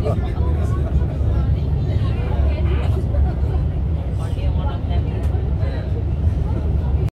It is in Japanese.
何?